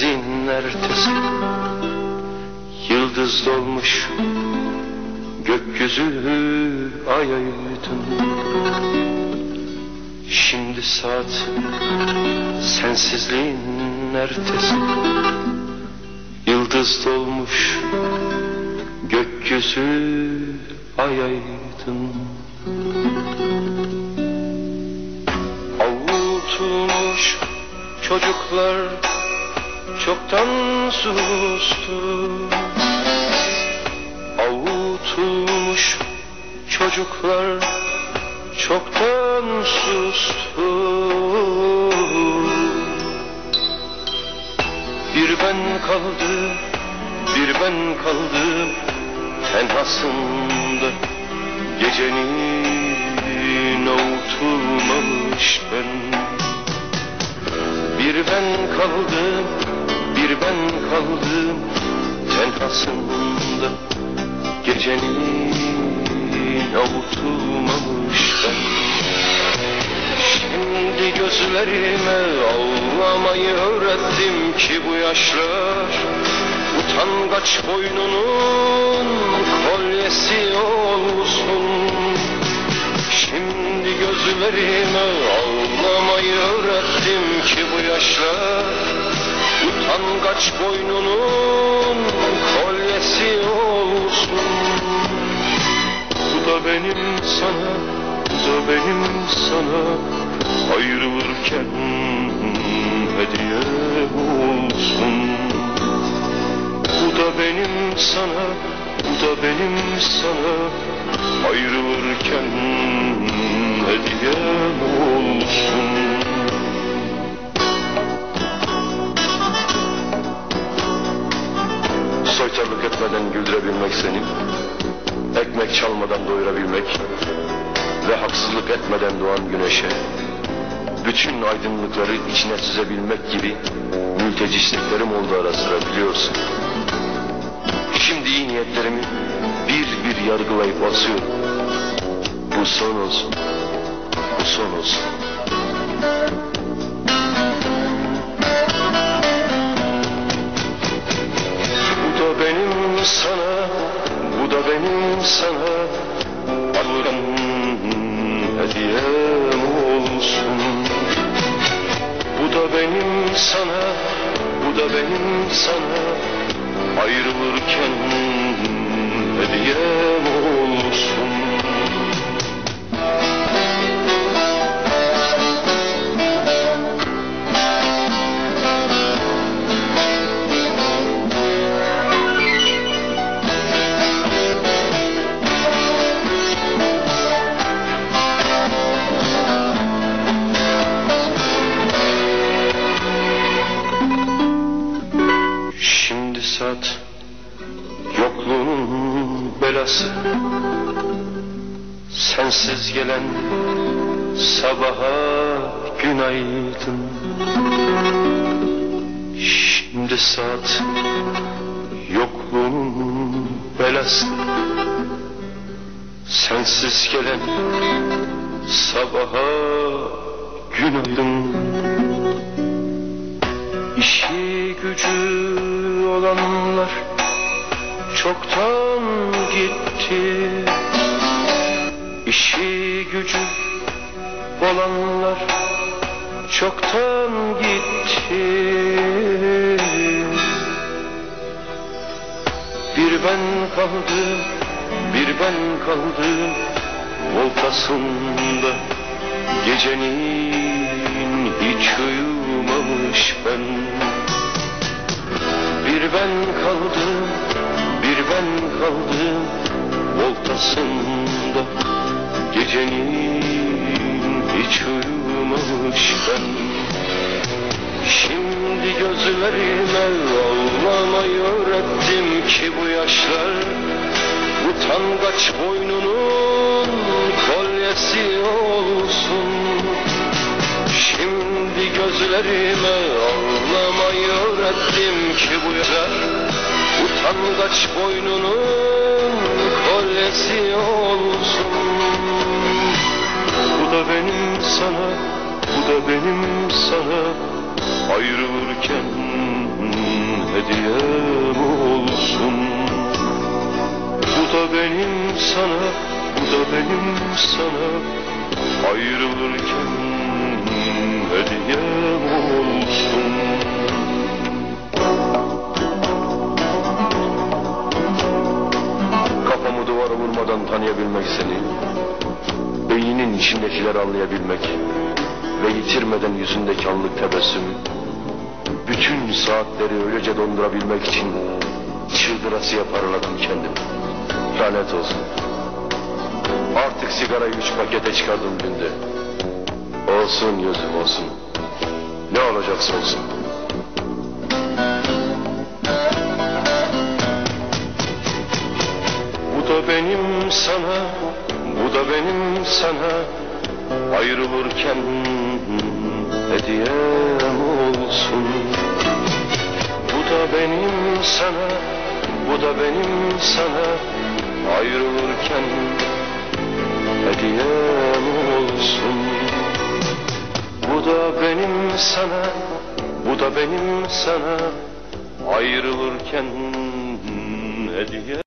saat sensizin ertesi Yıldız dolmuş gökyüzü ay aydın Şimdi saat sensizliğin ertesi Yıldız dolmuş gökyüzü ay aydın Avutulmuş çocuklar çoktan sustu. Avutulmuş çocuklar çoktan sustu. Bir ben kaldım, bir ben kaldım tenhasında. Gecenin avutulmamış ben. Bir ben kaldım, ben kaldım. Tenhasında Gecenin avutulmamış ben. Şimdi gözlerime ağlamayı öğrettim ki bu yaşlar Utangaç boynunun kolyesi olsun. Şimdi gözlerime ağlamayı öğrettim ki bu yaşlar Utangaç boynunun kolyesi olsun. Bu da benim sana, bu da benim sana. Ayrılırken hediye olsun. Bu da benim sana, bu da benim sana. Ayrılırken hediye olsun Soytarlık etmeden güldürebilmek seni Ekmek çalmadan doyurabilmek Ve haksızlık etmeden doğan güneşe Bütün aydınlıkları içine süzebilmek gibi Mülteci oldu ara sıra biliyorsun. Şimdi iyi niyetlerimi bir bir yargılayıp asıyorum. Bu son olsun Bu son olsun hediyem olsun. Bu da benim sana, bu da benim sana. Ayrılırken hediyem olsun belası. Sensiz gelen sabaha günaydın. Şimdi saat yokluğun belası. Sensiz gelen sabaha günaydın. İşi gücü olanlar çoktan gitti. İşi gücü olanlar çoktan gitti. Bir ben kaldım, bir ben kaldım Voltasında gecenin hiç uyumamış ben. Bir ben kaldım, ben kaldım Voltasında gecenin hiç uyumamış ben. Şimdi gözlerime ağlamayı öğrettim ki bu yaşlar Utangaç boynunun kolyesi olsun. Şimdi gözlerime ağlamayı öğrettim ki bu yaşlar Utangaç boynunun kolyesi olsun. Bu da benim sana, bu da benim sana. Ayrılırken hediyem olsun. Bu da benim sana, bu da benim sana. Ayrılırken hediyem olsun tanıyabilmek seni Beyninin içindekileri anlayabilmek Ve yitirmeden yüzündeki anlık tebessümü Bütün saatleri öylece dondurabilmek için Çıldırasıya paraladım kendimi Lanet olsun. Artık sigarayı üç pakete çıkardım günde. Olsun yüzüm olsun. Ne olacaksa olsun da benim sana, bu da benim sana. Ayrılırken hediyem olsun. Bu da benim sana, bu da benim sana. Ayrılırken hediyem olsun. Bu da benim sana, bu da benim sana. Ayrılırken hediye